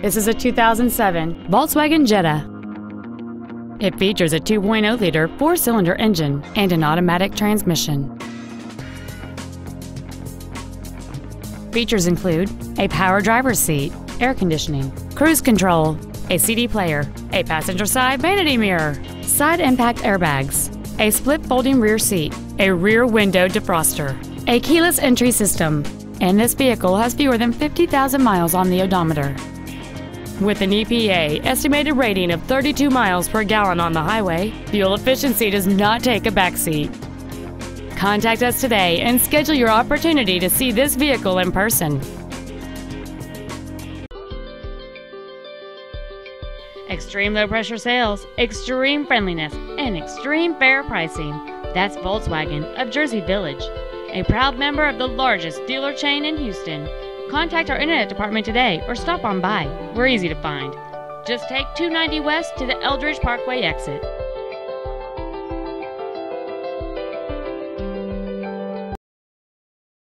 This is a 2007 Volkswagen Jetta. It features a 2.0-liter four-cylinder engine and an automatic transmission. Features include a power driver's seat, air conditioning, cruise control, a CD player, a passenger side vanity mirror, side impact airbags, a split folding rear seat, a rear window defroster, a keyless entry system, and this vehicle has fewer than 50,000 miles on the odometer. With an EPA estimated rating of 32 miles per gallon on the highway, fuel efficiency does not take a backseat. Contact us today and schedule your opportunity to see this vehicle in person. Extreme low pressure sales, extreme friendliness, and extreme fair pricing. That's Volkswagen of Jersey Village, a proud member of the largest dealer chain in Houston. Contact our internet department today or stop on by. We're easy to find. Just take 290 West to the Eldridge Parkway exit.